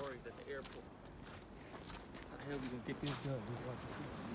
Lori's at the airport. How the hell we gonna get this done?